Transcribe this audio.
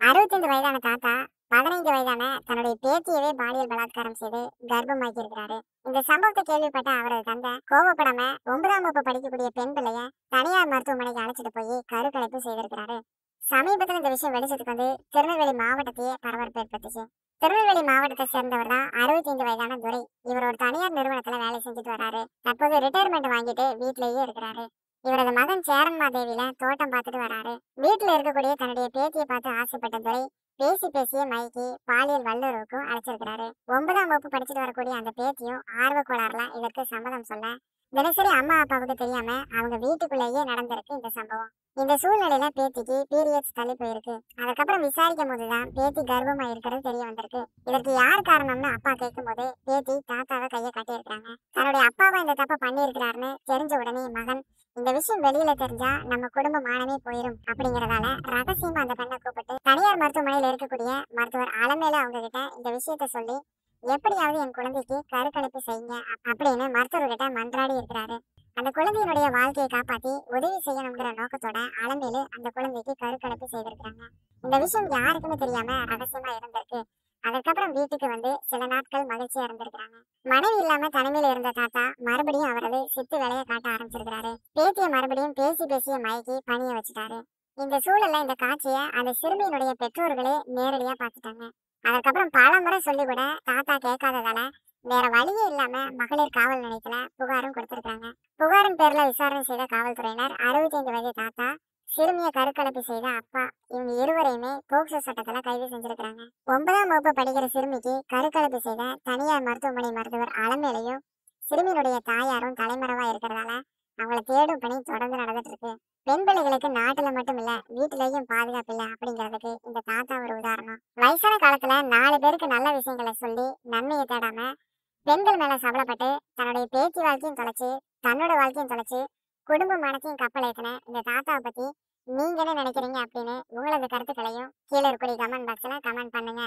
அறுபத்தைந்து வயதான தாத்தா பதினைந்து வயதான தன்னுடைய பேத்தியவே பாலியல் பலாத்காரம் செய்து கர்ப்பமாக்கி இருக்கிறாரு இந்த சம்பவத்தை கேள்விப்பட்ட அவரது தந்தை கோபப்படாம ஒன்பதாம் வகுப்பு படிக்கக்கூடிய பெண் பிள்ளைய தனியார் மருத்துவமனைக்கு அழைச்சிட்டு போய் கருக்கலைப்பு செய்திருக்கிறாரு. சமீபத்தில் இந்த விஷயம் வெளிச்சத்துக்கு வந்து திருநெல்வேலி மாவட்டத்தையே பரபரப்பு ஏற்பட்டுச்சு திருநெல்வேலி மாவட்டத்தை சேர்ந்தவர் தான் அறுபத்தைந்து வயதான துரை. இவர் ஒரு தனியார் நிறுவனத்துல வேலை செஞ்சுட்டு வராரு. தற்போது ரிட்டையர்மெண்ட் வாங்கிட்டு வீட்டிலேயே இருக்கிறாரு. இவரது மகன் சேரன்மா தேவியில தோட்டம் பார்த்துட்டு வராரு. வீட்டுல இருக்கக்கூடிய தன்னுடைய பேத்தியை பார்த்து ஆசைப்பட்ட துறை பேசி பேசிய மைக்கு பாலியல் வல்லுறவுக்கும் அழைச்சிருக்கிறாரு. ஒன்பதாம் வகுப்பு படிச்சுட்டு வரக்கூடிய அந்த பேத்தியும் ஆர்வ கோளாறுல இதற்கு சம்மதம் சொல்ல தினசரி அம்மா அப்பாவுக்கு தெரியாம அவங்க வீட்டுக்குள்ளேயே நடந்திருக்கு இந்த சம்பவம். இந்த சூழ்நிலையில பேத்திக்கு பீரியட்ஸ் தள்ளி போயிருக்கு. அதுக்கப்புறம் விசாரிக்கும் போதுதான் பேத்தி கர்ப்பமா இருக்கிறது தெரிய வந்திருக்கு. இதற்கு யார் காரணம்னு அப்பா கேட்கும் போது பேத்தி தாத்தாவை கையை கட்டியிருக்காங்க தன்னுடைய அப்பாவை இந்த தப்பை பண்ணியிருக்கிறாருன்னு தெரிஞ்ச உடனே மகன் இந்த விஷயம் வெளியில தெரிஞ்சா நம்ம குடும்ப மானமே போயிடும் அப்படிங்கறதால ரகசியமா அந்த பெண்ணை கூப்பிட்டு தனியார் மருத்துவமனையில் இருக்கக்கூடிய மருத்துவர் அலமேல அவங்க கிட்ட இந்த விஷயத்த சொல்லி எப்படியாவது என் குழந்தைக்கு கருக்கணிப்பு செய்யுங்க அப்படின்னு மருத்துவர்கிட்ட மன்றாடி இருக்கிறாரு. அந்த குழந்தையினுடைய வாழ்க்கையை காப்பாத்தி உதவி செய்யணுங்கிற நோக்கத்தோட அலமேலு அந்த குழந்தைக்கு கருக்கணிப்பு செய்திருக்கிறாங்க. இந்த விஷயம் யாருக்குமே தெரியாம ரகசியமா இருந்திருக்கு. அதுக்கப்புறம் வீட்டுக்கு வந்து சில நாட்கள் மகிழ்ச்சியா இருந்திருக்கிறாங்க. மனைவி இல்லாம தனிமையில இருந்த தாத்தா மறுபடியும் அவரது சித்து வேலையை காட்ட ஆரம்பிச்சிருக்கிறாரு. பேத்திய மறுபடியும் பேசி பேசிய மயக்கி பணிய வச்சுட்டாரு. இந்த சூழல்ல இந்த காட்சிய அந்த சிறுமியினுடைய பெற்றோர்களே நேரடியா பார்த்துட்டாங்க. அதுக்கப்புறம் பல முறை சொல்லி கூட தாத்தா கேட்காததால வேற வழியே இல்லாம மகளிர் காவல் நிலையத்துல புகாரும் கொடுத்திருக்காங்க புகாரின் பேர்ல விசாரணை செய்த காவல்துறையினர் அறுபத்தைந்து வயது தாத்தா சிறுமியை கருக்கலைப்பு செய்த அப்பா. இவங்க இருவரையுமே போக்சோ சட்டத்துல கைது செஞ்சிருக்கிறாங்க. ஒன்பதாம் வகுப்பு படிக்கிற சிறுமிக்கு கருக்கலைப்பு செய்த தனியார் மருத்துவமனை மருத்துவர் அலமேலையும் சிறுமியினுடைய தாயாரும் தலைமறைவா இருக்கிறதால அவங்கள தேடும் பணி தொடர்ந்து நடந்துட்டு இருக்கு பெண் பிள்ளைகளுக்கு நாட்டுல மட்டும் இல்ல வீட்டுலயும் பாதுகாப்பு இல்ல அப்படிங்கிறதுக்கு இந்த தாத்தா ஒரு உதாரணம். வயசான காலத்துல நாலு பேருக்கு நல்ல விஷயங்களை சொல்லி நன்மையை தேடாம பெண்கள் மேல சபலப்பட்டு தன்னுடைய பேச்சு வாழ்க்கையும் தொலைச்சு தன்னோட வாழ்க்கையும் தொலைச்சு குடும்ப மனத்தையும் கப்பல் ஏற்றின இந்த தாத்தாவை பற்றி நீங்களே நினைக்கிறீங்க அப்படின்னு உங்களது கருத்துக்களையும் கீழே இருக்கக்கூடிய கமெண்ட் பாக்ஸ்ல கமெண்ட் பண்ணுங்க.